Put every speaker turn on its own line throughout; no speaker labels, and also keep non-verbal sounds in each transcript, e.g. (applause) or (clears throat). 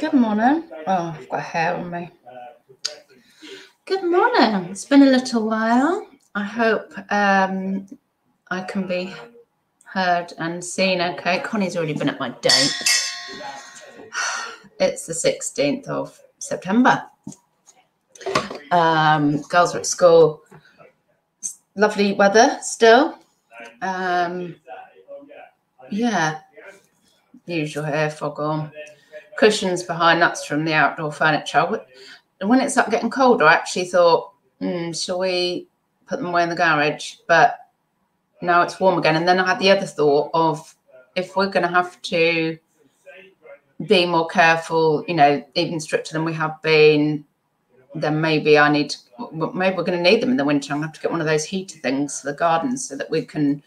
Good morning. Oh, I've got hair on me. Good morning. It's been a little while. I hope um, I can be heard and seen okay. Connie's already been at my date. (sighs) It's the 16th of September. Um, girls are at school. Lovely weather still. Um, yeah, usual hair fog on cushions behind. That's from the outdoor furniture. And When it started getting colder, I actually thought, mm, shall we put them away in the garage? But now it's warm again. And then I had the other thought of if we're going to have to be more careful, you know, even stricter than we have been, then maybe I need, to, maybe we're going to need them in the winter. I'm going to have to get one of those heater things for the garden so that we can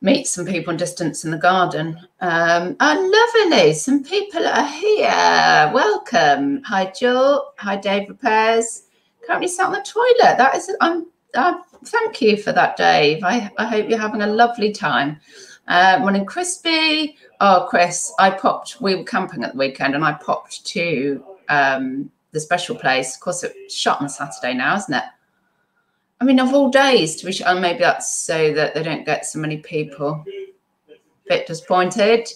meet some people in distance in the garden. Um, oh, lovely. Some people are here. Welcome. Hi, Jill. Hi, Dave Repairs. Currently sat on the toilet. That is, I'm, uh, thank you for that, Dave. I, I hope you're having a lovely time. Uh, morning, Crispy. Oh, Chris, I popped, we were camping at the weekend and I popped to um, the special place. Of course, it's shut on Saturday now, isn't it? I mean, of all days to be sure, maybe that's so that they don't get so many people. a Bit disappointed.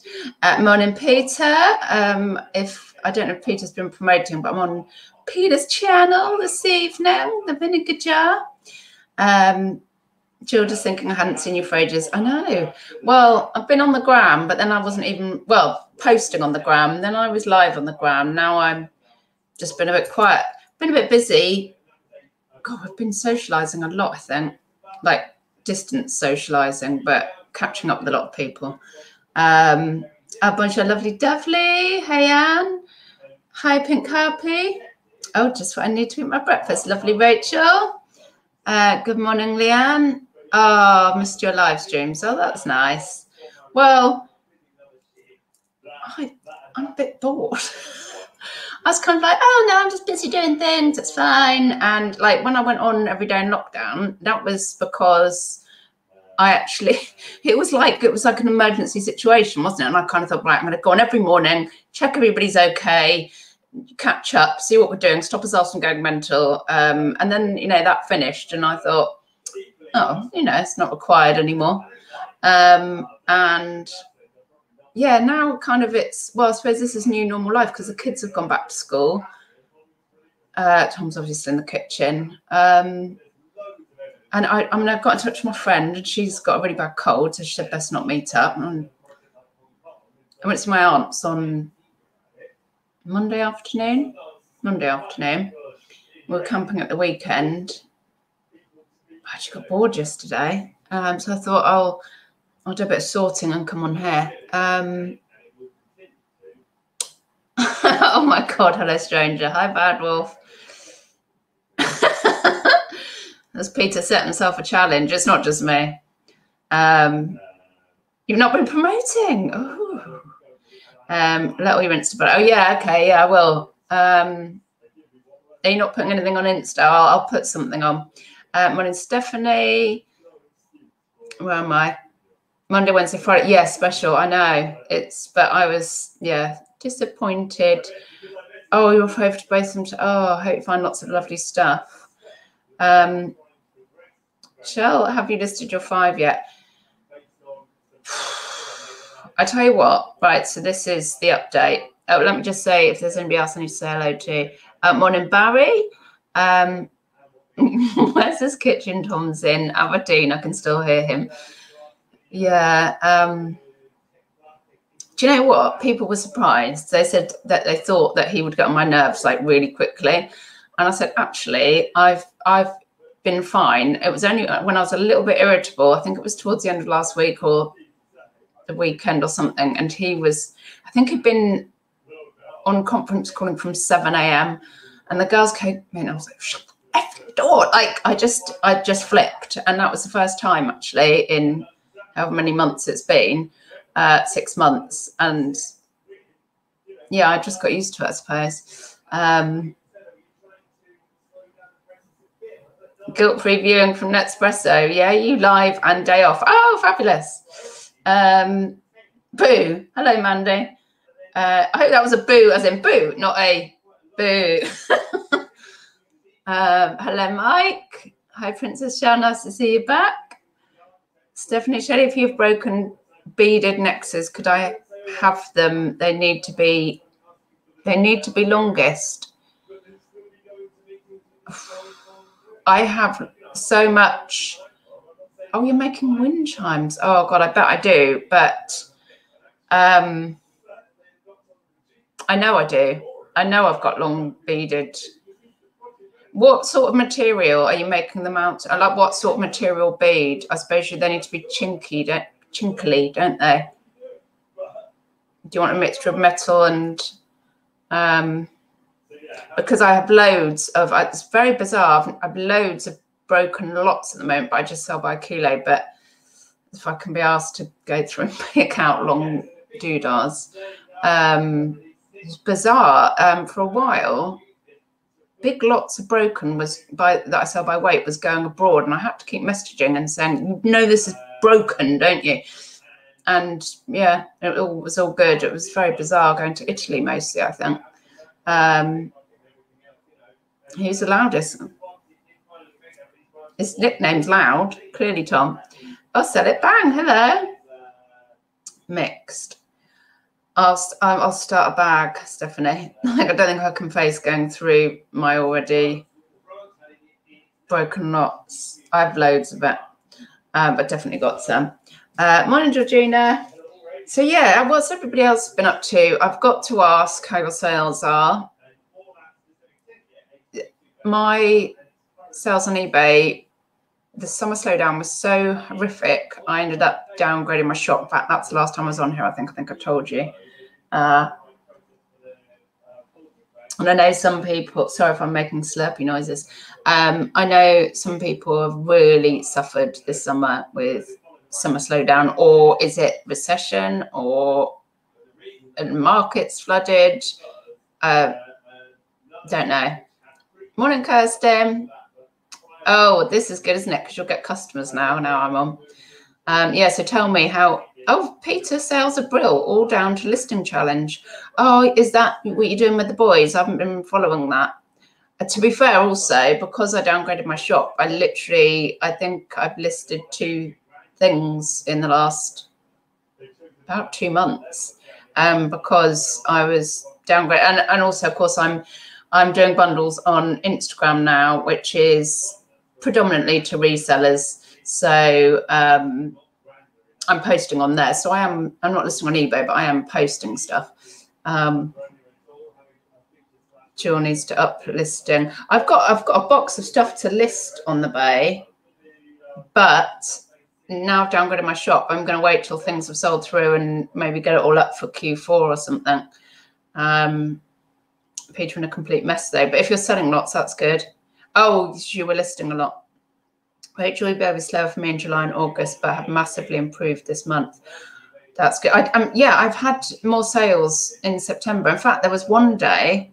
Uh, morning, Peter. Um, if I don't know if Peter's been promoting, but I'm on Peter's channel this evening, the vinegar jar. Um, just thinking I hadn't seen you for ages. I know. Well, I've been on the gram, but then I wasn't even well posting on the gram. Then I was live on the gram. Now I'm just been a bit quiet, been a bit busy God, I've been socializing a lot, I think, like distance socializing, but catching up with a lot of people. Um, a bunch of lovely Dovely. Hey, Anne. Hi, Pink Harpy. Oh, just what I need to eat my breakfast. Lovely Rachel. Uh, good morning, Leanne. Oh, missed your live streams. Oh, that's nice. Well, I, I'm a bit bored. (laughs) I was kind of like, oh no, I'm just busy doing things. It's fine. And like when I went on every day in lockdown, that was because I actually, (laughs) it was like it was like an emergency situation, wasn't it? And I kind of thought, right, I'm going to go on every morning, check everybody's okay, catch up, see what we're doing, stop ourselves from going mental. Um, and then you know that finished, and I thought, oh, you know, it's not required anymore. Um, and yeah, now kind of it's well, I suppose this is new normal life because the kids have gone back to school. Uh, Tom's obviously in the kitchen. Um, and I, I mean, I've got in touch with my friend, and she's got a really bad cold, so she said best not meet up. And I went to my aunt's on Monday afternoon. Monday afternoon, we were camping at the weekend. I actually got bored yesterday, um, so I thought I'll I'll do a bit of sorting and come on here. Um, (laughs) oh my God. Hello, stranger. Hi, Bad Wolf. (laughs) As Peter set himself a challenge, it's not just me. Um, you've not been promoting. Oh. Um, little your Insta, but oh yeah, okay, yeah, I will. Um, are you not putting anything on Insta? I'll, I'll put something on. Uh, morning, Stephanie. Where am I? Monday, Wednesday, Friday. Yeah, special. I know. It's, but I was, yeah, disappointed. Oh, you're over to both them. Oh, I hope you find lots of lovely stuff. Um, Shell, have you listed your five yet? (sighs) I tell you what, right? So this is the update. Oh, let me just say if there's anybody else I need to say hello to. Uh, morning, Barry. Um, (laughs) where's this kitchen? Tom's in Aberdeen. I can still hear him. Yeah. Um, do you know what? People were surprised. They said that they thought that he would get on my nerves like really quickly. And I said, actually, I've I've been fine. It was only when I was a little bit irritable. I think it was towards the end of last week or the weekend or something. And he was, I think he'd been on conference calling from 7 a.m. And the girls came in. I was like, shut the door. Like I just I just flipped. And that was the first time actually in however many months it's been, uh, six months. And yeah, I just got used to it, I suppose. Um, guilt free viewing from Nespresso. Yeah, you live and day off. Oh, fabulous. Um, boo. Hello, Mandy. Uh, I hope that was a boo, as in boo, not a boo. (laughs) um, hello, Mike. Hi, Princess Shah. Nice to see you back. Stephanie Shelley, if you've broken beaded nexus, could I have them? They need to be. They need to be longest. I have so much. Oh, you're making wind chimes. Oh God, I bet I do. But um, I know I do. I know I've got long beaded. What sort of material are you making them out? I like what sort of material bead? I suppose they need to be chinky, don't chinkly, don't they? Do you want a mixture of metal and um, because I have loads of it's very bizarre. I've loads of broken lots at the moment, but I just sell by kilo. But if I can be asked to go through and (laughs) pick out long doodahs, um, it's bizarre. Um, for a while, big lots of broken was by that I sell by weight was going abroad, and I had to keep messaging and saying, "You know this is broken, don't you?" And yeah, it all was all good. It was very bizarre going to Italy mostly, I think. Um, who's the loudest? His nickname's Loud, clearly Tom. I'll sell it. Bang, hello. Mixed. I'll I'll start a bag, Stephanie. (laughs) I don't think I can face going through my already broken knots. I have loads of it, um, but definitely got some. Uh, morning, Georgina. So yeah, what's everybody else been up to? I've got to ask how your sales are. My sales on eBay, the summer slowdown was so horrific. I ended up downgrading my shop. In fact, that's the last time I was on here. I think I think I told you. Uh, and I know some people, sorry if I'm making slurpy noises. Um, I know some people have really suffered this summer with summer slowdown, or is it recession or markets flooded? Uh, don't know. Morning, Kirsten. Oh, this is good, isn't it? Because you'll get customers now. Now I'm on. Um, yeah, so tell me how Oh, Peter sales a brill, all down to listing challenge. Oh, is that what you're doing with the boys? I haven't been following that. Uh, to be fair, also because I downgraded my shop, I literally, I think I've listed two things in the last about two months um, because I was downgraded, and, and also, of course, I'm I'm doing bundles on Instagram now, which is predominantly to resellers. So um, I'm posting on there. So I am I'm not listing on eBay, but I am posting stuff. Um, Jill needs to up listing. I've got I've got a box of stuff to list on the bay, but now I've downgraded my shop. I'm going to wait till things have sold through and maybe get it all up for Q4 or something. Um, Peter in a complete mess though. But if you're selling lots, that's good. Oh, you were listing a lot. Will be slower for me in July and August, but have massively improved this month. That's good. I, um, yeah, I've had more sales in September. In fact, there was one day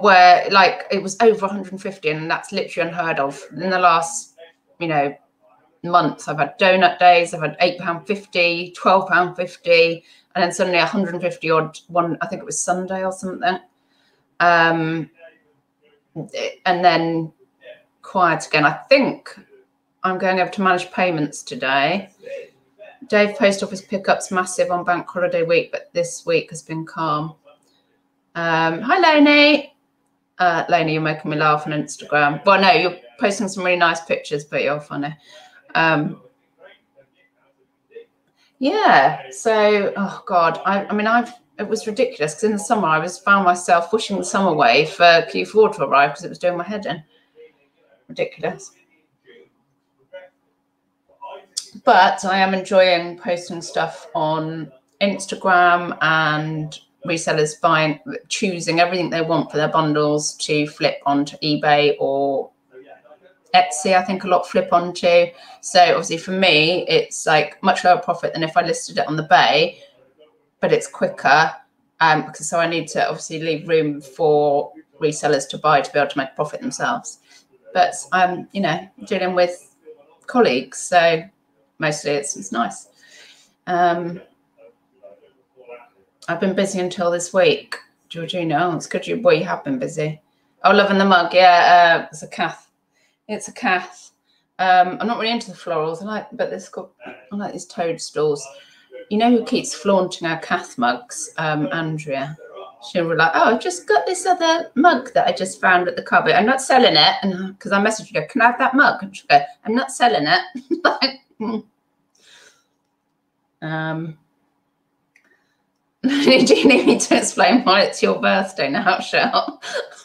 where like it was over 150, and that's literally unheard of. In the last, you know, months, I've had donut days. I've had eight pound fifty, twelve pound fifty, and then suddenly 150 odd one. I think it was Sunday or something. Um, and then quiet again. I think I'm going over to manage payments today. Dave Post Office pickups massive on bank holiday week, but this week has been calm. Um, hi, Lenny. Uh, you're making me laugh on Instagram. Well, no, you're posting some really nice pictures, but you're funny. Um, yeah. So, oh God, I, I mean, I've it was ridiculous because in the summer I was found myself wishing the summer away for Q4 to arrive because it was doing my head in ridiculous. But I am enjoying posting stuff on Instagram and resellers buying, choosing everything they want for their bundles to flip onto eBay or Etsy. I think a lot flip onto. So obviously for me, it's like much lower profit than if I listed it on the Bay, but it's quicker. Um, because so I need to obviously leave room for resellers to buy to be able to make profit themselves but I'm, you know, dealing with colleagues, so mostly it's it's nice. Um, I've been busy until this week. Georgina, oh, it's good you, boy, you have been busy. Oh, loving the mug. Yeah, uh, it's a Cath. It's a Cath. Um, I'm not really into the florals. I like, but this got, I like these toadstools. You know who keeps flaunting our Cath mugs? Um, Andrea. She'll be like, "Oh, I've just got this other mug that I just found at the cupboard. I'm not selling it." And because I messaged her, "Can I have that mug?" And she'll go, "I'm not selling it." (laughs) hmm. um, (laughs) do you need me to explain why it's your birthday now, Shell? (laughs)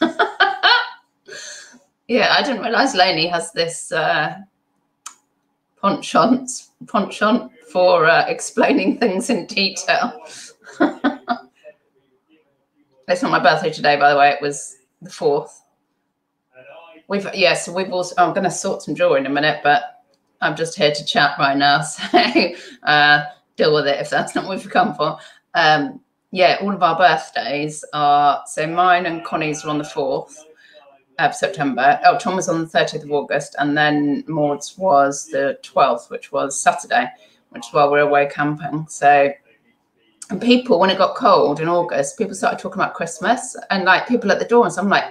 yeah, I didn't realise Lainey has this uh, penchant, penchant for uh, explaining things in detail. It's not my birthday today, by the way. It was the fourth. We've yeah, so we've also. I'm going to sort some jewelry in a minute, but I'm just here to chat right now. (laughs) So uh, deal with it if that's not what we've come for um, yeah, all of our birthdays are so mine and Connie's are on the fourth of September. Oh, Tom was on the 30th of August, and then Maud's was the 12th, which was Saturday, which is while we are away camping. So, and people, when it got cold in August, people started talking about Christmas and like people at the door. And so I'm like,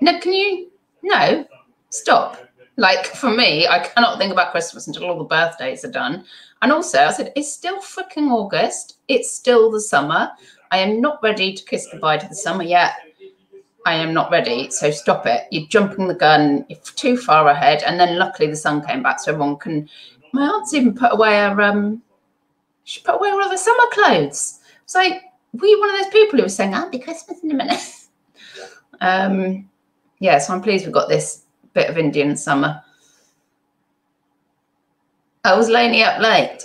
no, can you, no, stop. Like for me, I cannot think about Christmas until all the birthdays are done. And also, I said, it's still freaking August. It's still the summer. I am not ready to kiss goodbye to the summer yet. I am not ready. So stop it. You're jumping the gun. You're too far ahead. And then luckily the sun came back so everyone can. My aunt's even put away her, um, she put away all of her summer clothes. Like, were you one of those people who was saying, I'll be Christmas in a minute? (laughs) um, yeah, so I'm pleased we've got this bit of Indian summer. I was Laney up late.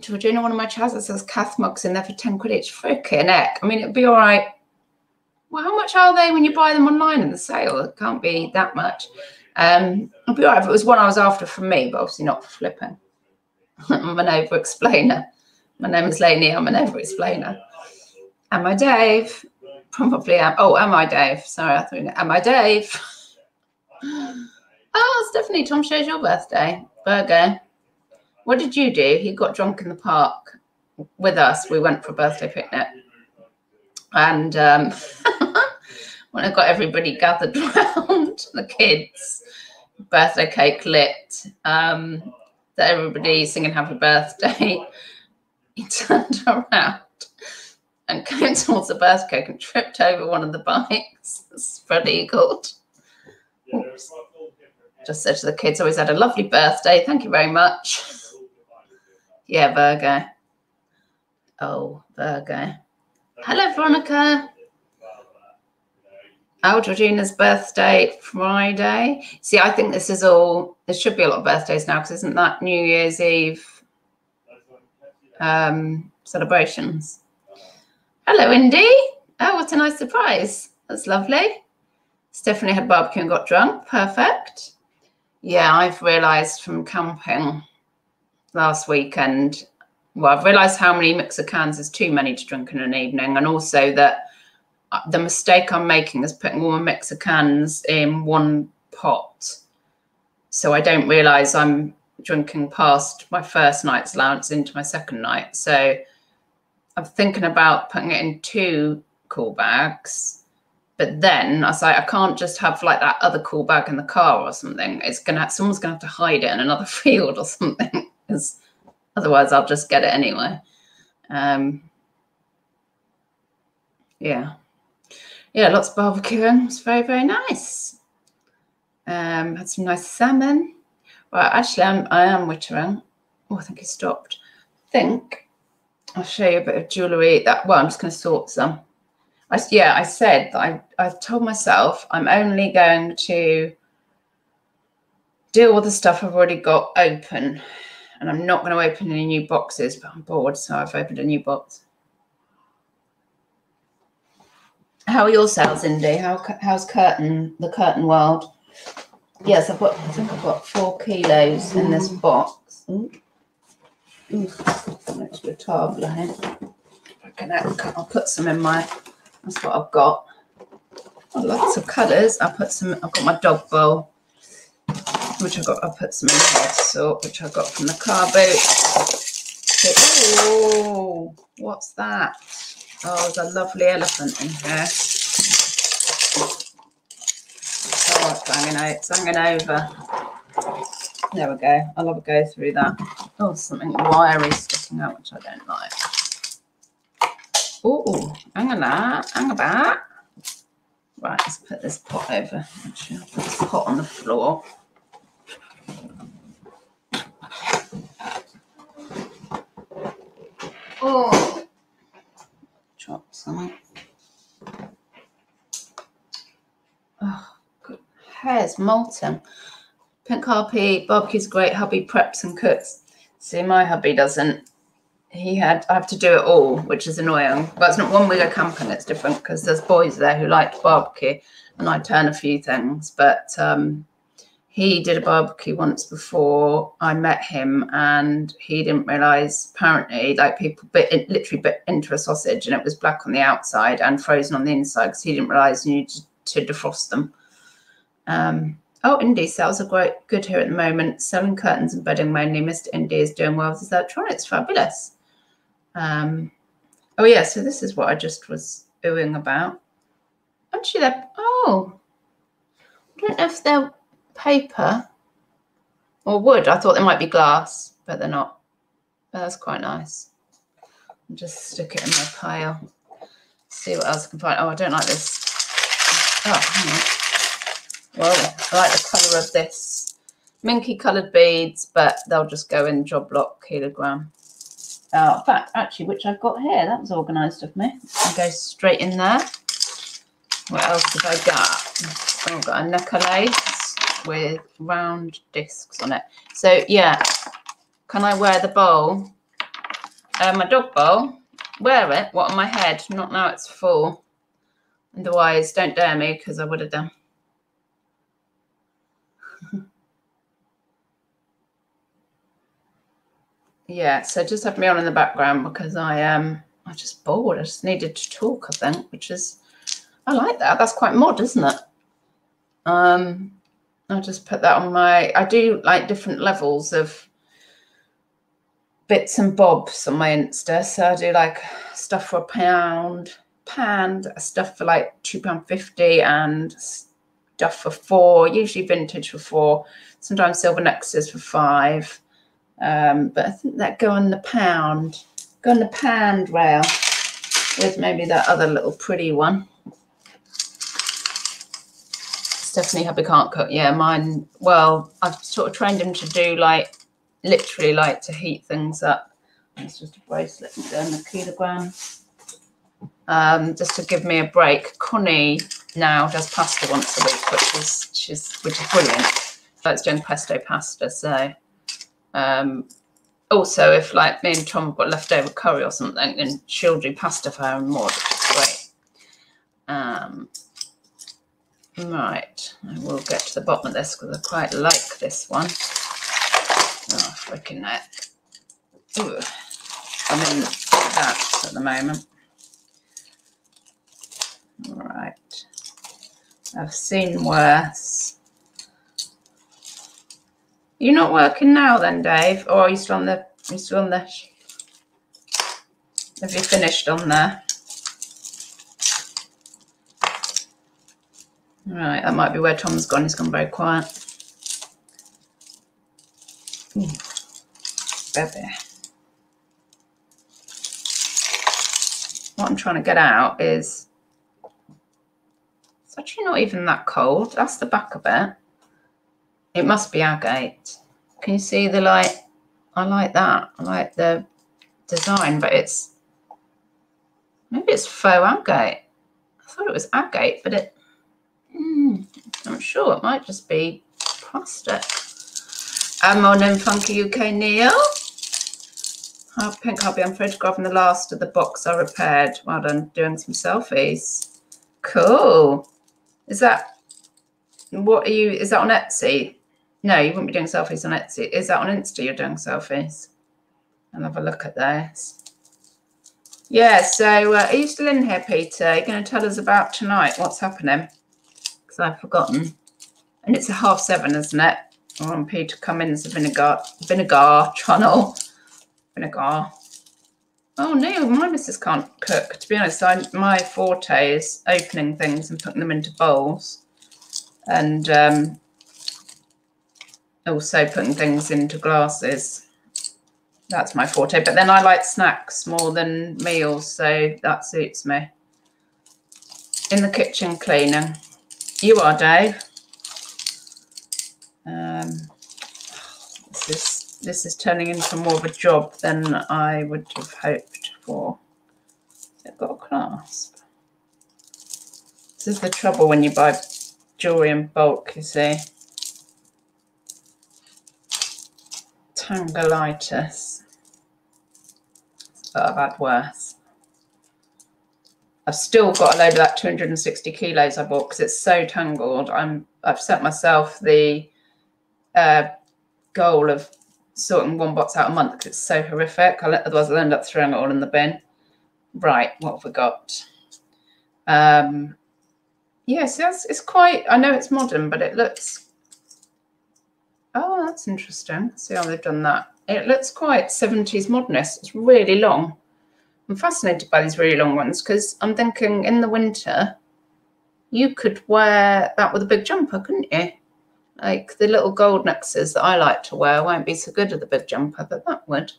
Georgina, one of my trousers says Cath mugs in there for 10 quid each. Freaking heck. I mean, it'd be all right. Well, how much are they when you buy them online in the sale? It can't be that much. Um, it'd be all right if it was one I was after for me, but obviously not for flipping. I'm an over explainer. My name is Laney. I'm an over explainer. Am I Dave? Probably am. Oh, am I Dave? Sorry, I thought, am I Dave? (gasps) Oh, Stephanie, Tom shares your birthday. Virgo. What did you do? He got drunk in the park with us. We went for a birthday picnic. And um, (laughs) when I got everybody gathered (laughs) around, the kids, birthday cake lit, um, everybody singing happy birthday, (laughs) he turned around and came towards the birthday cake and tripped over one of the bikes, (laughs) spread eagled. Oops just said to the kids, always had a lovely birthday. Thank you very much. Yeah, Virgo. Oh, Virgo. Hello, Veronica. Oh, Georgina's birthday Friday. See, I think this is all, there should be a lot of birthdays now because isn't that New Year's Eve um, celebrations? Hello, Indy. Oh, what a nice surprise. That's lovely. Stephanie had barbecue and got drunk. Perfect yeah, I've realised from camping last weekend, well, I've realised how many mixer cans is too many to drink in an evening, and also that the mistake I'm making is putting all my mixer cans in one pot. So I don't realise I'm drinking past my first night's allowance into my second night. So I'm thinking about putting it in two cool bags but then I was like, I can't just have like that other cool bag in the car or something. It's gonna someone's gonna have to hide it in another (laughs) field or something, because otherwise I'll just get it anyway. Um, yeah, yeah, lots of barbecuing. It was very very nice. Um, had some nice salmon. Well, actually, I'm I am wittering. Oh, I think he stopped. I think I'll show you a bit of jewellery. That well, I'm just going to sort some. I, yeah, I said that I, I've told myself I'm only going to deal with the stuff I've already got open. And I'm not going to open any new boxes, but I'm bored, so I've opened a new box. How are your sales, Indy? How, how's curtain, the curtain world? Yes, I've got, I think I've got four kilos in this mm-hmm. box. Ooh. Ooh, an extra table here. I'll put some in my that's what I've got. Oh, lots of colours. I put some. I've got my dog bowl, which I got. I put some in here, so which I got from the car boot. see. Oh, what's that? Oh, there's a lovely elephant in here. Oh, it's hanging out. It's hanging over. There we go. I'll have a go through that. Oh, something wiry sticking out, which I don't like. Oh, hang on that. Hang that. Right, let's put this pot over. Actually, put this pot on the floor. Oh, Oh, good. Hair's molten. Pink Harpy, barbecue's great. Hubby preps and cooks. See, my hubby doesn't. He had, I have to do it all, which is annoying. But it's not one we go camping, it's different because there's boys there who like barbecue and I turn a few things. But um, he did a barbecue once before I met him and he didn't realize apparently like people bit it literally bit into a sausage and it was black on the outside and frozen on the inside because he didn't realize you needed to defrost them. Um, Oh, indie sales are great, good here at the moment. Selling curtains and bedding mainly. Mr. Indie is doing well with his electronics. Fabulous. Um, oh, yeah. So this is what I just was oohing about. Actually, they're, oh, I don't know if they're paper or wood. I thought they might be glass, but they're not. But that's quite nice. I'll just stick it in my pile. See what else I can find. Oh, I don't like this. Oh, hang on. Well, I like the colour of this. Minky coloured beads, but they'll just go in job lock kilogram. Oh, in fact, actually, which I've got here, that was organised of me. I'll go straight in there. What else have I got? Oh, I've got a necklace with round discs on it. So, yeah, can I wear the bowl? Uh, my dog bowl. Wear it. What on my head? Not now it's full. Otherwise, don't dare me because I would have done. (laughs) yeah, so just have me on in the background because I am um, I just bored. I just needed to talk, I think, which is I like that. That's quite mod, isn't it? Um I'll just put that on my I do like different levels of bits and bobs on my Insta. So I do like stuff for a pound, pound, stuff for like two pound fifty and stuff for four, usually vintage for four, sometimes silver nexus for five. Um, but I think that go on the pound, go on the pound rail with maybe that other little pretty one. Stephanie Hubby can't cook. Yeah, mine, well, I've sort of trained him to do like, literally like to heat things up. It's just a bracelet and a kilogram. Um, just to give me a break. Connie now does pasta once a week, which is she's which is brilliant. That's doing pesto pasta. So um, also, if like me and Tom have got leftover curry or something, then she'll do pasta for her and more, which is great. Um, right, I will get to the bottom of this because I quite like this one. Oh, freaking neck. Uh, ooh. I'm in that at the moment. Right. I've seen worse. You're not working now then, Dave? Or are you still on the, are you still on the, have you finished on there? Right, that might be where Tom's gone. He's gone very quiet. Hmm. Ooh, baby. What I'm trying to get out is it's actually not even that cold. That's the back of it. It must be agate. Can you see the light? I like that. I like the design, but it's maybe it's faux agate. I thought it was agate, but it. Mm, I'm sure it might just be plastic. I'm on in Funky UK Neil. Oh, pink I'll be on photographing the last of the box I repaired. While well done, doing some selfies. Cool. Is that what are you? Is that on Etsy? No, you wouldn't be doing selfies on Etsy. Is that on Insta? You're doing selfies. I'll have a look at those. Yeah. So uh, are you still in here, Peter? Are you going to tell us about tonight? What's happening? Because I've forgotten. And it's a half seven, isn't it? I want Peter to come in as a vinegar vinegar channel. vinegar. Oh no, my missus can't cook. To be honest, I, my forte is opening things and putting them into bowls, and um, also putting things into glasses. That's my forte. But then I like snacks more than meals, so that suits me. In the kitchen cleaning. You are, Dave. Um, this is this is turning into more of a job than I would have hoped for. It's got a clasp. This is the trouble when you buy jewelry in bulk, you see. Tangleitis. But I've had worse. I've still got a load of that 260 kilos I bought because it's so tangled. I'm I've set myself the uh, goal of sorting one box out a month because it's so horrific. I'll, otherwise, I'll end up throwing it all in the bin. Right, what have we got? Um, yes, it's, it's quite. I know it's modern, but it looks. Oh, that's interesting. See how they've done that. It looks quite 70s modernist. It's really long. I'm fascinated by these really long ones because I'm thinking in the winter, you could wear that with a big jumper, couldn't you? Like the little gold necklaces that I like to wear won't be so good with a big jumper, but that would.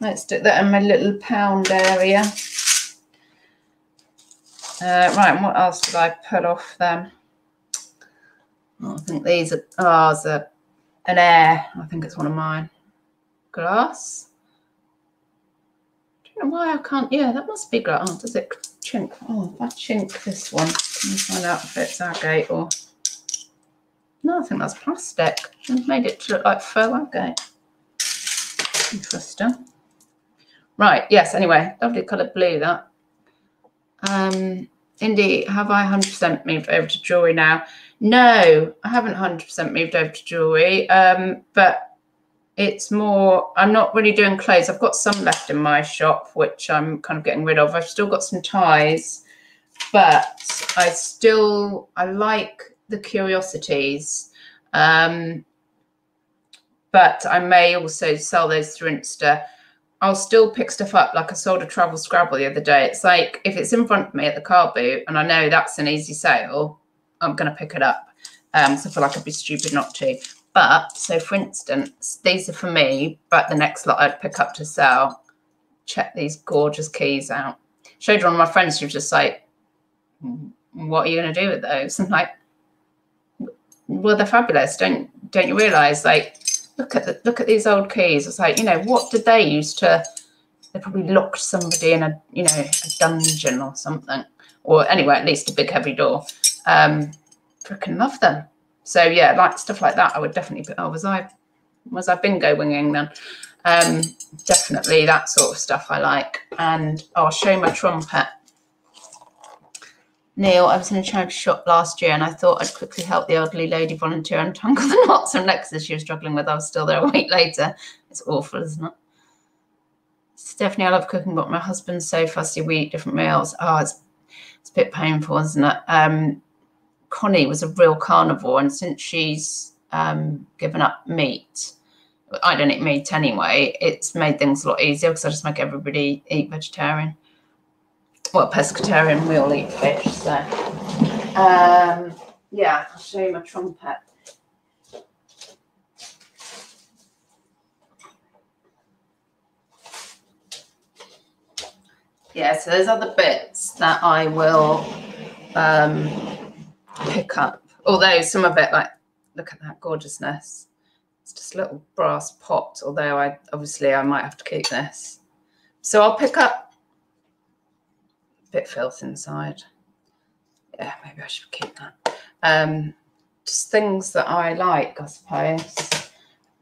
Let's do that in my little pound area. Uh, right, and what else did I put off then? Oh, I think these are, oh, an air. I think it's one of mine. Glass. Why I can't, yeah, that must be glass. Oh, does it chink? Oh, if I chink this one, can you find out if it's agate or... No, I think that's plastic. I've made it to look like faux agate. Interesting. Right, yes, anyway, lovely colour blue that. Um, Indy, have I 100% moved over to jewellery now? No, I haven't 100% moved over to jewellery, um, but it's more, I'm not really doing clothes. I've got some left in my shop, which I'm kind of getting rid of. I've still got some ties, but I still, I like the curiosities. Um, but I may also sell those through Insta. I'll still pick stuff up. Like I sold a travel scrabble the other day. It's like if it's in front of me at the car boot and I know that's an easy sale, I'm going to pick it up. Um, so I feel like I'd be stupid not to. But so for instance, these are for me, but the next lot I'd pick up to sell. Check these gorgeous keys out. Showed one of my friends, she was just like, What are you going to do with those? (laughs) I'm like, well, they're fabulous. Don't don't you realise? Like, look at the, look at these old keys. It's like, you know, what did they use to? They probably locked somebody in a you know a dungeon or something, or anyway, at least a big heavy door. Um, freaking love them. So yeah, like stuff like that, I would definitely put. Oh, was I was I bingo winging then? Um, definitely that sort of stuff I like. And I'll show my trumpet. Neil, I was in a charity shop last year and I thought I'd quickly help the elderly lady volunteer untangle the (laughs) knots and necklaces she was struggling with. I was still there a week later. It's awful, isn't it? Stephanie, I love cooking, but my husband's so fussy. We eat different meals. Oh, it's, it's a bit painful, isn't it? Um, Connie was a real carnivore, and since she's um, given up meat, I don't eat meat anyway. It's made things a lot easier because I just make everybody eat vegetarian well, pescatarian, we all eat fish. So, um, yeah, I'll show you my trumpet. Yeah, so there's other bits that I will um, pick up. Although some of it, like, look at that gorgeousness. It's just a little brass pot, although I obviously I might have to keep this. So I'll pick up a bit filth inside. Yeah, maybe I should keep that. Um, just things that I like, I suppose.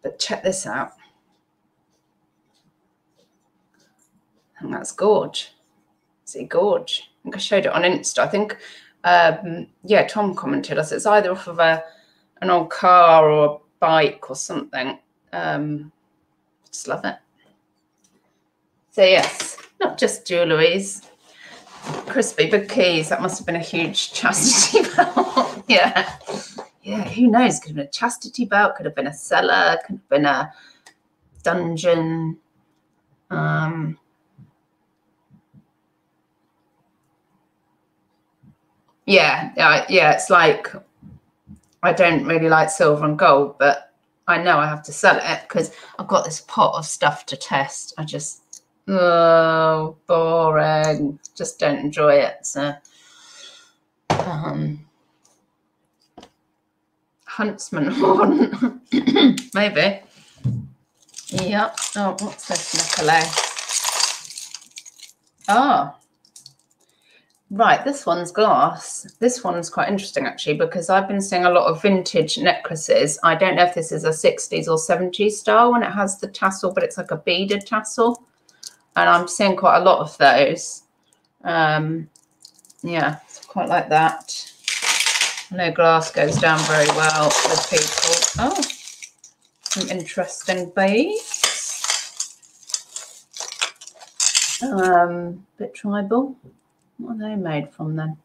But check this out. And that's gorge. See, gorge. I think I showed it on Insta. I think, um, yeah, Tom commented us. It's either off of a an old car or a bike or something. Um, just love it. So yes, not just jewelleries, crispy big keys. That must have been a huge chastity (laughs) belt. yeah. Yeah, who knows? Could have been a chastity belt, could have been a cellar, could have been a dungeon. Um, yeah, yeah, yeah. It's like I don't really like silver and gold, but I know I have to sell it because I've got this pot of stuff to test. I just oh boring. Just don't enjoy it. So um Huntsman (laughs) horn. (coughs) Maybe. Yep. Oh, what's this necklace? Oh. Right, this one's glass. This one's quite interesting actually because I've been seeing a lot of vintage necklaces. I don't know if this is a 60s or 70s style when it has the tassel, but it's like a beaded tassel. And I'm seeing quite a lot of those. Um, yeah, quite like that. Know glass goes down very well with people. Oh, some interesting beads. Um, bit tribal. What are they made from then?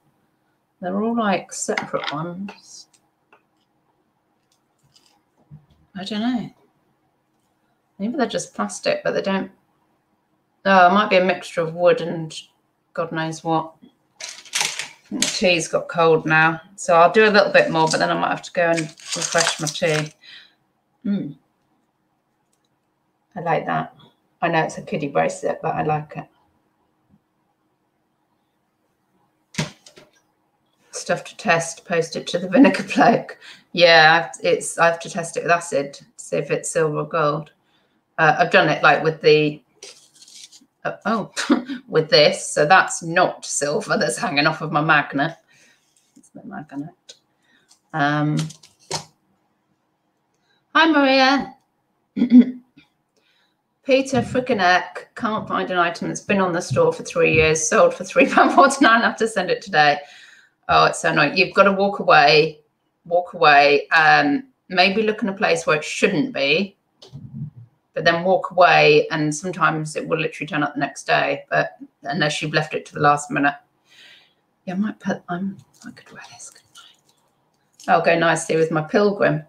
They're all like separate ones. I don't know. Maybe they're just plastic, but they don't. Oh, it might be a mixture of wood and God knows what. The tea's got cold now. So I'll do a little bit more, but then I might have to go and refresh my tea. Mm. I like that. I know it's a kiddie bracelet, but I like it. Stuff to test, post it to the vinegar (laughs) bloke. Yeah, it's I have to test it with acid to see if it's silver or gold. Uh, I've done it like with the uh, oh, (laughs) with this. So that's not silver that's hanging off of my magnet. It's the magnet. Um, hi, Maria. (clears throat) Peter Frickeneck can't find an item that's been on the store for three years, sold for £3.49. I have to send it today. Oh, it's so annoying. You've got to walk away, walk away, um, maybe look in a place where it shouldn't be but then walk away and sometimes it will literally turn up the next day but unless you've left it to the last minute. Yeah i might put i'm i could wear this Good i'll go nicely with my pilgrim.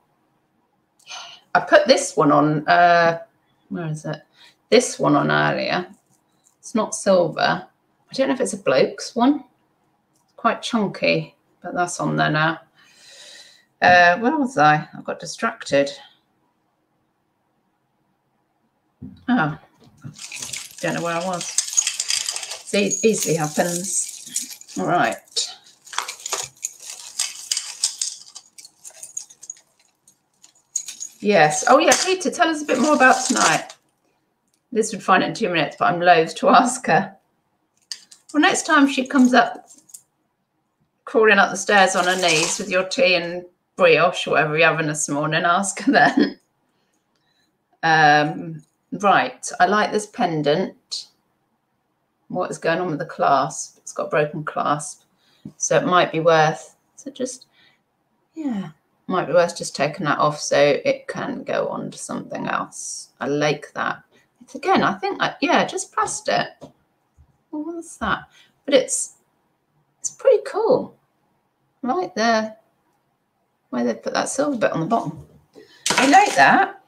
I put this one on uh where is it? This one on earlier. It's not silver. I don't know if it's a bloke's one quite chunky but that's on there now uh where was i i got distracted Oh, don't know where I was. It easily happens. All right. Yes. Oh, yeah, Peter, tell us a bit more about tonight. Liz would find it in two minutes, but I'm loath to ask her. Well, next time she comes up, crawling up the stairs on her knees with your tea and brioche, whatever you're having this morning, ask her then. Um, Right, I like this pendant. What is going on with the clasp? It's got broken clasp. So it might be worth, so just, yeah, might be worth just taking that off so it can go on to something else. I like that. It's again, I think, I, yeah, just pressed it. What's that? But it's, it's pretty cool. Right there, where they put that silver bit on the bottom. I like that.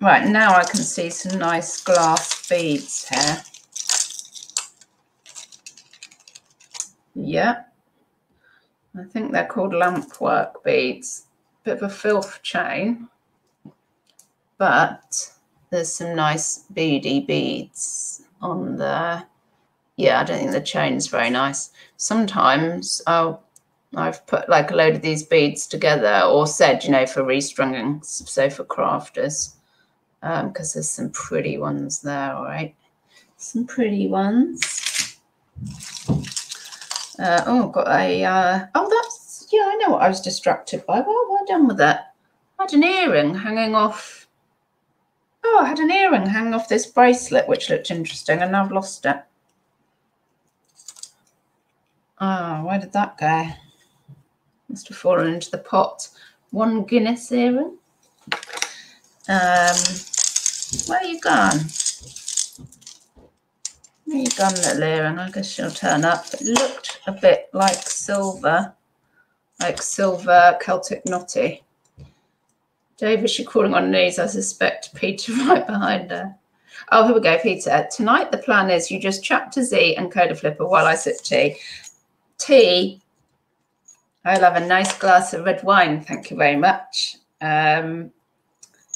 Right, now I can see some nice glass beads here. Yeah. I think they're called lamp work beads. Bit of a filth chain. But there's some nice beady beads on there. Yeah, I don't think the chain's very nice. Sometimes I'll I've put like a load of these beads together or said, you know, for restringing, so for crafters because um, there's some pretty ones there, all right? Some pretty ones. Uh, oh, got a, uh, oh, that's, yeah, I know what I was distracted by. Well, well done with that. I had an earring hanging off. Oh, I had an earring hanging off this bracelet, which looked interesting, and I've lost it. Ah, oh, where did that go? Have fallen into the pot. One Guinness earring. Um, where are you gone? Where you gone, little earring? I guess she'll turn up. It looked a bit like silver, like silver Celtic knotty. She crawling on knees. I suspect Peter (laughs) right behind her. Oh, here we go, Peter. Tonight the plan is you just chat to Z and Cola Flipper while I sip tea. Tea. I'll have a nice glass of red wine. Thank you very much. Um,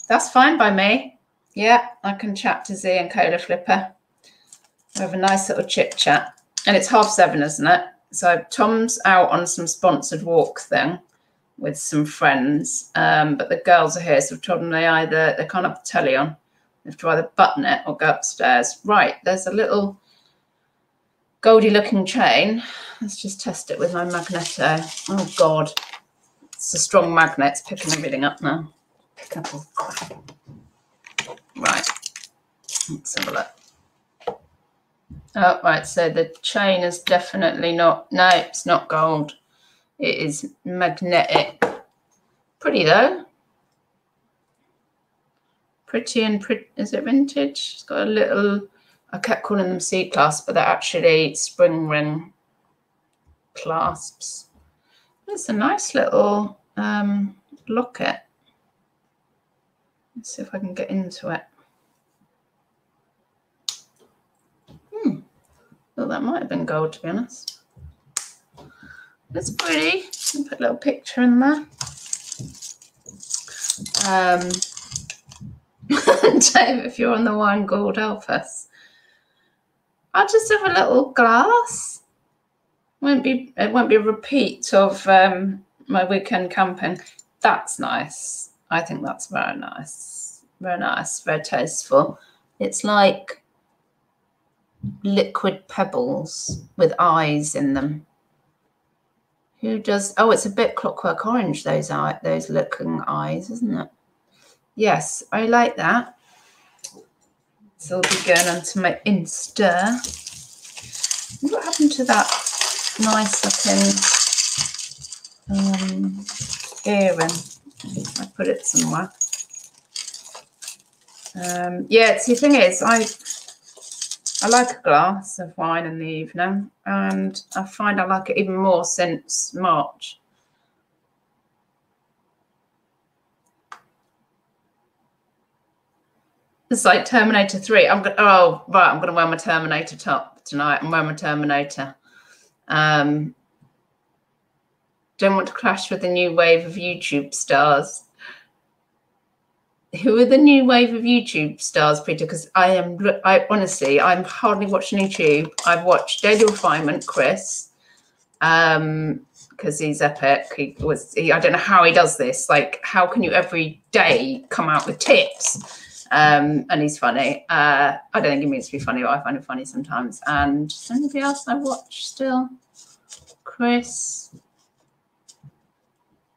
that's fine by me. Yeah, I can chat to Z and Cola Flipper. have a nice little chit chat. And it's half seven, isn't it? So Tom's out on some sponsored walk thing with some friends, um, but the girls are here, so I've told them they either they can't have the telly on, they have to either button it or go upstairs. Right, there's a little goldy looking chain. Let's just test it with my magneto. Oh God, it's a strong magnet. It's picking everything up now. Pick up all crap. Right, let's have a look. Oh, right. So the chain is definitely not, no, it's not gold. It is magnetic. Pretty though. Pretty and pretty. Is it vintage? It's got a little, I kept calling them C clasps, but they're actually spring ring clasps. It's a nice little um, locket. Let's see if I can get into it. Hmm. Well, that might have been gold, to be honest. It's pretty. Put a little picture in there. Um, (laughs) Dave, if you're on the wine gold, help us. I'll just have a little glass. Won't be it won't be a repeat of um, my weekend camping. That's nice. I think that's very nice. Very nice, very tasteful. It's like liquid pebbles with eyes in them. Who does? Oh, it's a bit clockwork orange. Those eye, those looking eyes, isn't it? Yes, I like that. So I'll be going on to my Insta. What happened to that nice looking um, earring? I put it somewhere. Um, yeah, see, the thing is, I I like a glass of wine in the evening, and I find I like it even more since March. It's like Terminator 3. I'm going oh right, I'm gonna wear my Terminator top tonight. I'm wearing my Terminator. Um don't want to clash with the new wave of YouTube stars who are the new wave of YouTube stars, Peter? Because I am, I honestly, I'm hardly watching YouTube. I've watched Daily Refinement, Chris, um, because he's epic. He was, he, I don't know how he does this. Like, how can you every day come out with tips? Um, and he's funny. Uh, I don't think he means to be funny, but I find him funny sometimes. And anybody else I watch still? Chris.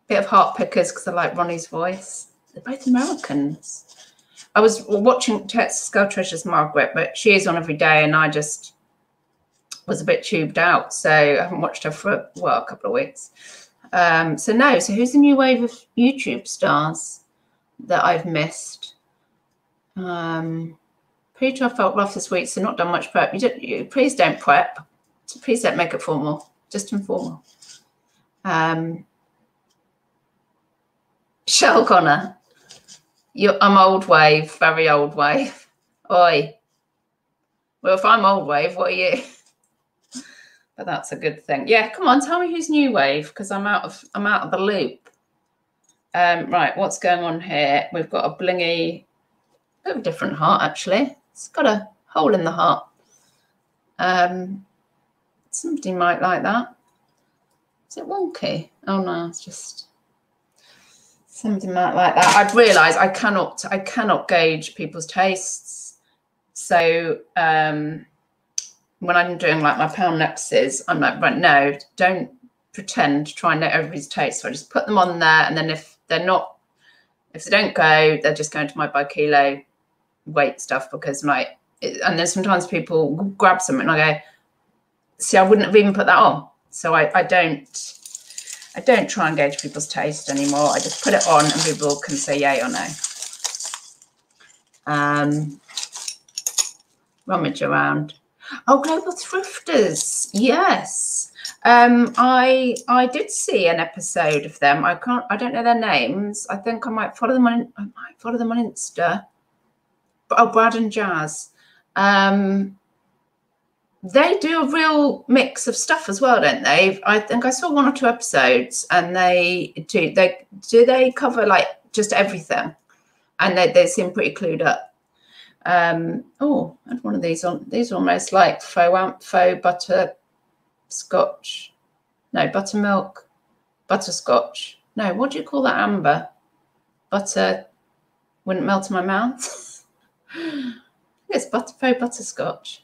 Bit of heart pickers because I like Ronnie's voice. They're both Americans. I was watching Skull Treasures Margaret, but she is on every day, and I just was a bit tubed out, so I haven't watched her for well a couple of weeks. Um, so no, so who's the new wave of YouTube stars that I've missed? Um, Peter, I felt rough this week, so not done much prep. You don't, you, please don't prep. Please don't make it formal. Just informal. Um, Shell Connor. You, I'm old wave, very old wave. Oi. Well, if I'm old wave, what are you? (laughs) but that's a good thing. Yeah, come on, tell me who's new wave because I'm out of I'm out of the loop. Um, right, what's going on here? We've got a blingy, bit of a different heart actually. It's got a hole in the heart. Um, somebody might like that. Is it wonky? Oh no, it's just something like that. I'd realise I cannot I cannot gauge people's tastes. So um, when I'm doing like my pound necklaces, I'm like, right, no, don't pretend to try and know everybody's taste. So I just put them on there, and then if they're not, if they don't go, they're just going to my by kilo weight stuff because my. And then sometimes people grab something and I go, see, I wouldn't have even put that on. So I, I don't I don't try and gauge people's taste anymore. I just put it on and people can say yay or no. Um, rummage around. Oh, Global Thrifters. Yes. Um, I I did see an episode of them. I can't I don't know their names. I think I might follow them on I might follow them on Insta. Oh, Brad and Jazz. Um, they do a real mix of stuff as well, don't they? I think I saw one or two episodes, and they do they do they cover like just everything, and they, they seem pretty clued up. Um, oh, I had one of these on. These are almost like faux faux butter scotch. No, buttermilk, butterscotch. No, what do you call that? Amber, butter wouldn't melt in my mouth. (laughs) it's faux butterscotch.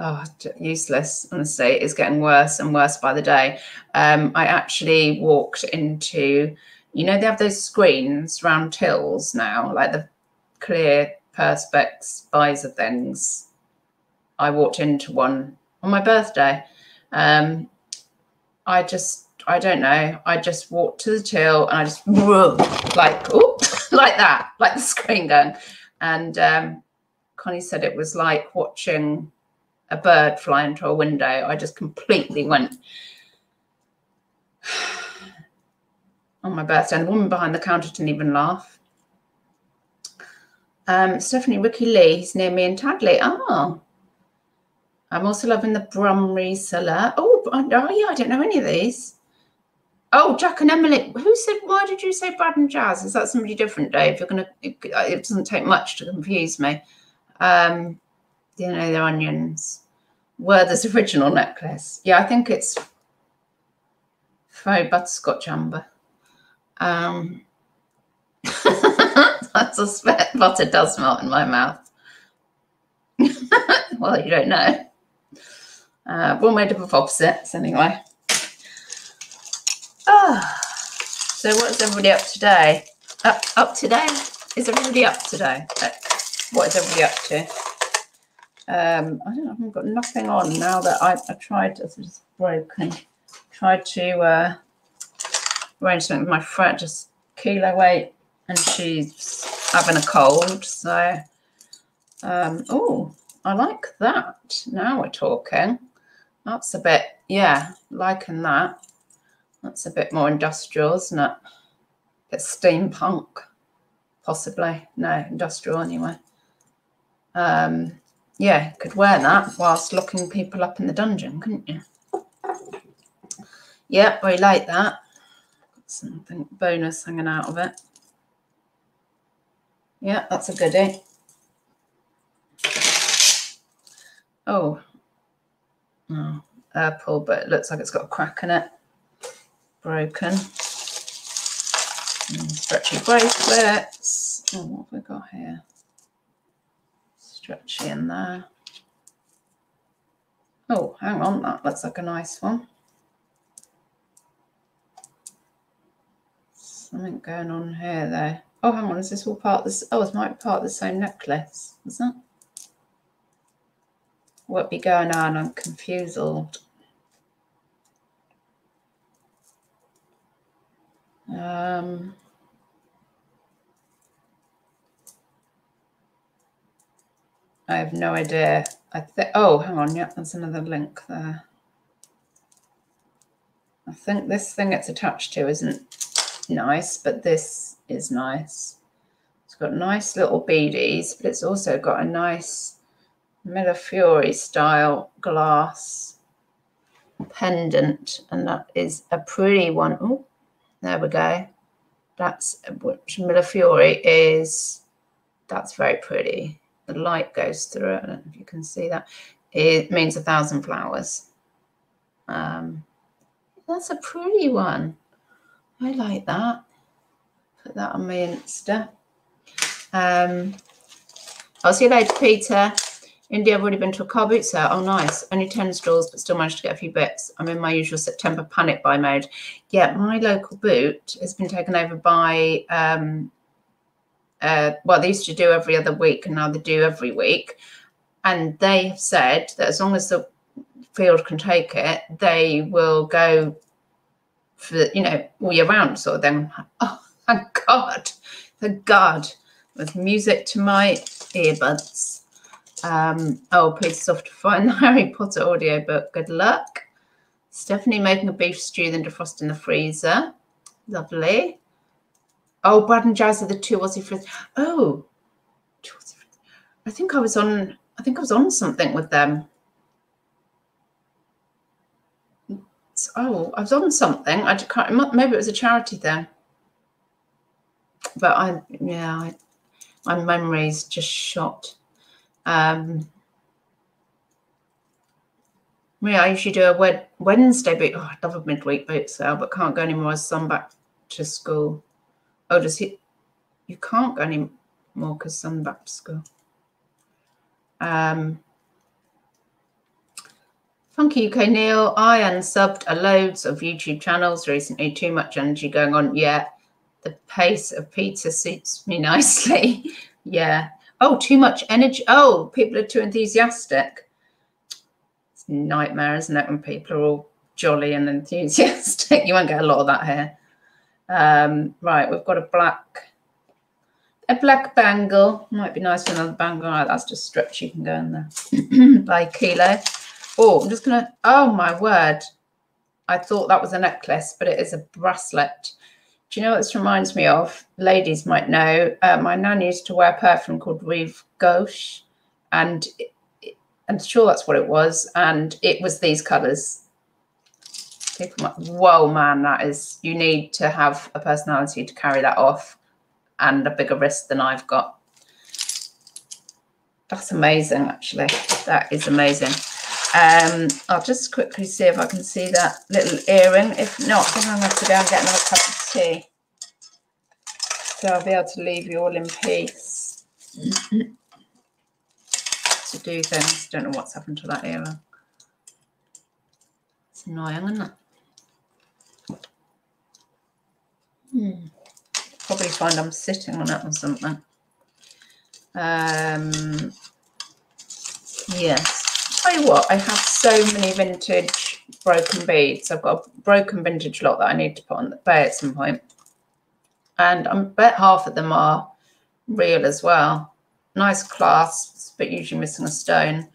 Oh, useless. Honestly, it's getting worse and worse by the day. Um, I actually walked into, you know, they have those screens round tills now, like the clear perspex visor things. I walked into one on my birthday. Um, I just, I don't know. I just walked to the till and I just (laughs) like, oh, (laughs) like that, like the screen going. And um, Connie said it was like watching a bird fly into a window. I just completely went (sighs) on my birthday. And the woman behind the counter didn't even laugh. Um, Stephanie Ricky Lee, he's near me in Tadley. Oh, I'm also loving the Brumry Cellar. Oh, oh, yeah, I don't know any of these. Oh, Jack and Emily. Who said, why did you say Brad and Jazz? Is that somebody different, Dave? You're going to, it, it, doesn't take much to confuse me. Um, you know, they're onions. Werther's original necklace. Yeah, I think it's faux butterscotch amber. Um, (laughs) I suspect butter does melt in my mouth. (laughs) well, you don't know. Uh, we're made up of opposites anyway. Oh, so what's everybody up today? Up, up today? Is everybody up today? Uh, what is everybody up to? Um, I don't know, I've got nothing on now that I, I tried, it's broken. Tried to uh, arrange something with my friend, just kilo weight and she's having a cold. So, um, oh, I like that. Now we're talking. That's a bit, yeah, liking that. That's a bit more industrial, isn't it? Bit steampunk, possibly. No, industrial anyway. Um, yeah, could wear that whilst locking people up in the dungeon, couldn't you? Yeah, we like that. Got something bonus hanging out of it. Yeah, that's a goodie. Oh, oh, purple, but it looks like it's got a crack in it. Broken. And stretchy bracelets. Oh, what have we got here? Stretchy in there. Oh, hang on, that looks like a nice one. Something going on here though. Oh, hang on. Is this all part of this? Oh, it might be part of the same necklace. isn't that? What be going on? I'm confused. Um, I have no idea. I think. Oh, hang on. Yep, there's another link there. I think this thing it's attached to isn't nice, but this is nice. It's got nice little beadies, but it's also got a nice Millefiori style glass pendant, and that is a pretty one. Oh, there we go. That's which Millefiori is. That's very pretty. The light goes through it. I don't know if you can see that. It means a thousand flowers. Um, that's a pretty one. I like that. Put that on my Insta. Um, I'll see you later, Peter. India, I've already been to a car boot sale. Oh, nice. Only 10 stalls, but still managed to get a few bits. I'm in my usual September panic buy mode. Yeah, my local boot has been taken over by, um, uh, well, they used to do every other week and now they do every week. And they have said that as long as the field can take it, they will go for you know all year round sort of thing. (laughs) Oh, thank God, thank God, with music to my earbuds. Um, oh, please to find the (laughs) Harry Potter audiobook. Good luck. Stephanie making a beef stew, then defrost in the freezer. Lovely. Oh, Brad and Jazz are the two Aussie friends. Oh, I think I was on. I think I was on something with them. Oh, I was on something. I can't. Maybe it was a charity thing. But I, yeah, I, my memory's just shot. Um, yeah, I usually do a Wednesday boot. Oh, I love a midweek boot sale, but can't go anymore as son back to school. Oh, does he? You can't go anymore because son back to school. Um, Funky UK Neil, I unsubbed a loads of YouTube channels recently. Too much energy going on. Yeah, the pace of pizza suits me (laughs) nicely. yeah. Oh, too much energy. Oh, people are too enthusiastic. It's nightmare, isn't it, when people are all jolly and enthusiastic? (laughs) you won't get a lot of that here. Um, right, we've got a black a black bangle. Might be nice for another bangle. Right, that's just stretch. You can go in there (clears throat) by kilo. Oh, I'm just to, oh my word. I thought that was a necklace, but it is a bracelet. Do you know what this reminds me of? Ladies might know. Uh, my nan used to wear perfume called Rive Gauche, and it, I'm sure that's what it was. And it was these colours. People might, whoa, man, that is, you need to have a personality to carry that off and a bigger wrist than I've got. That's amazing, actually. That is amazing. Um, I'll just quickly see if I can see that little earring. If not, then I'm going to have to go and get another cup So I'll be able to leave you all in peace to do things. Don't know what's happened to that earring. It's annoying, isn't it? Hmm. Probably find I'm sitting on it or something. Um, yes tell you what, I have so many vintage broken beads. I've got a broken vintage lot that I need to put on the bay at some point. And I bet half of them are real as well. Nice clasps, but usually missing a stone.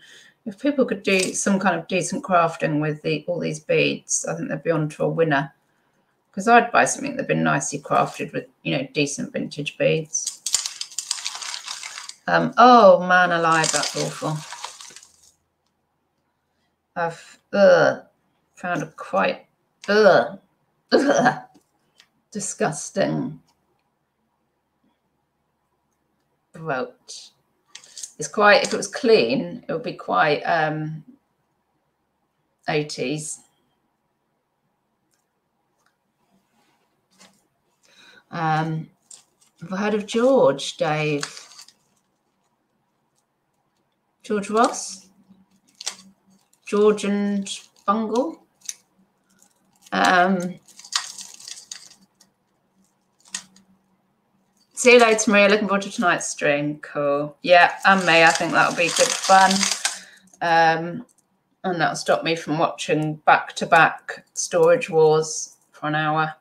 If people could do some kind of decent crafting with the, all these beads, I think they'd be on to a winner. Because I'd buy something that'd been nicely crafted with, you know, decent vintage beads. Um, oh, man alive, that's awful. I've uh, found it quite uh, uh, disgusting brooch. It's quite, if it was clean, it would be quite um, 80s. Um, have I heard of George, Dave? George Ross? George and bungle. Um, see you later, Maria. Looking forward to tonight's stream. Cool. Yeah, and May. I think that'll be good fun. Um, and that'll stop me from watching back-to-back Storage Wars for an hour.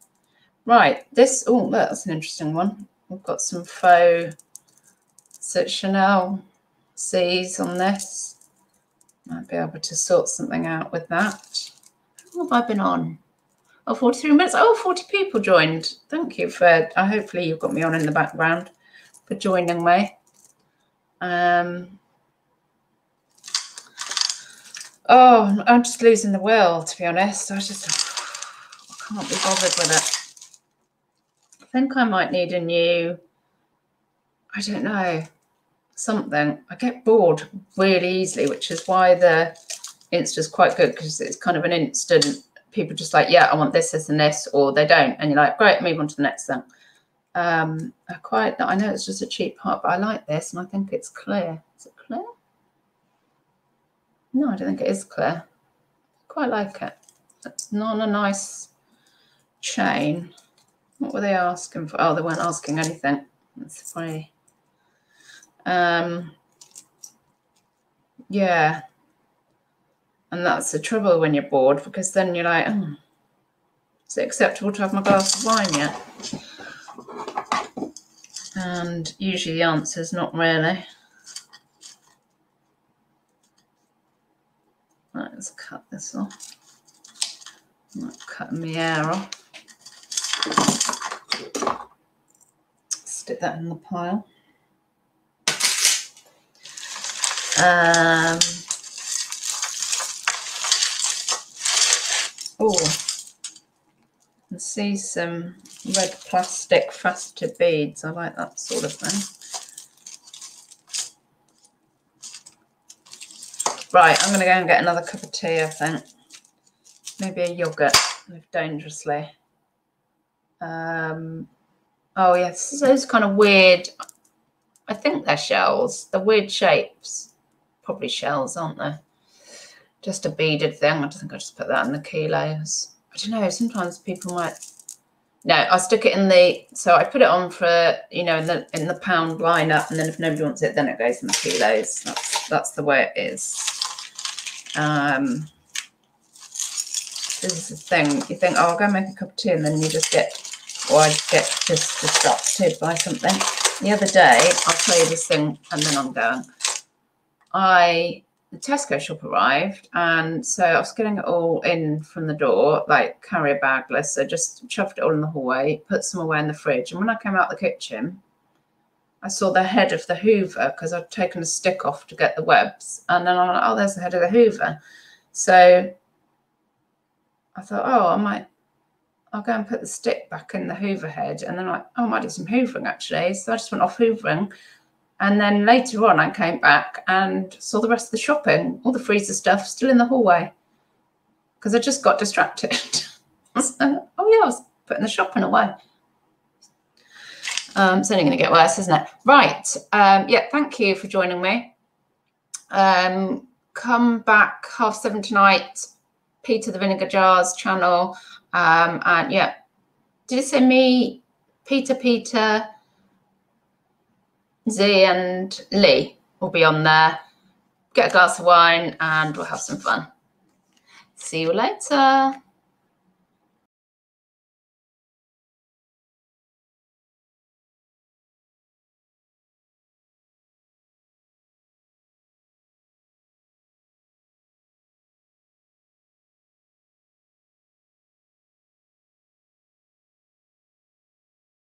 Right, this, oh, that's an interesting one. We've got some faux Chanel C's on this. Might be able to sort something out with that. How have I been on? Oh, 43 minutes. Oh, 40 people joined. Thank you for, uh, hopefully you've got me on in the background for joining me. Um, oh, I'm just losing the will, to be honest. I just I can't be bothered with it. I think I might need a new, I don't know, something, I get bored really easily, which is why the Insta is quite good because it's kind of an instant. People just like, yeah, I want this, this, and this, or they don't, and you're like, great, move on to the next thing. Um, I quite, I know it's just a cheap part, but I like this, and I think it's clear. Is it clear? No, I don't think it is clear. Quite like it. It's not a nice chain. What were they asking for? Oh, they weren't asking anything. That's funny. Um, yeah. And that's the trouble when you're bored because then you're like, oh, is it acceptable to have my glass of wine yet? And usually the answer is not really. Right, let's cut this off. I'm not cutting the air off. Stick that in the pile. Um, oh, I see some red plastic faceted beads. I like that sort of thing. Right, I'm going to go and get another cup of tea, I think. Maybe a yogurt, live dangerously. Um, oh, yes, those kind of weird, I think they're shells. They're weird shapes. Probably shells, aren't they? Just a beaded thing. I think I just put that in the kilos. I don't know, sometimes people might no, I stuck it in the so I put it on for you know in the in the pound lineup, and then if nobody wants it, then it goes in the kilos. That's that's the way it is. Um, this is the thing. You think, oh, I'll go make a cup of tea, and then you just get, or I get just distracted by something. The other day, I'll tell you this thing, and then I'm going. I the Tesco shop arrived, and so I was getting it all in from the door, like carrier bagless. So just shoved it all in the hallway, put some away in the fridge, and when I came out the kitchen, I saw the head of the Hoover because I'd taken a stick off to get the webs. And then I'm like, oh, there's the head of the Hoover. So I thought, oh, I might, I'll go and put the stick back in the Hoover head. And then I, oh, I might do some hoovering actually. So I just went off hoovering. And then later on, I came back and saw the rest of the shopping, all the freezer stuff still in the hallway because I just got distracted. (laughs) oh, yeah, I was putting the shopping away. Um, it's only going to get worse, isn't it? Right. Um, yeah, thank you for joining me. Um, come back half seven tonight, Peter the Vinegar Jars channel. Um, and yeah, did you say me, Peter, Peter, Z, and Lee will be on there? Get a glass of wine and we'll have some fun. See you later.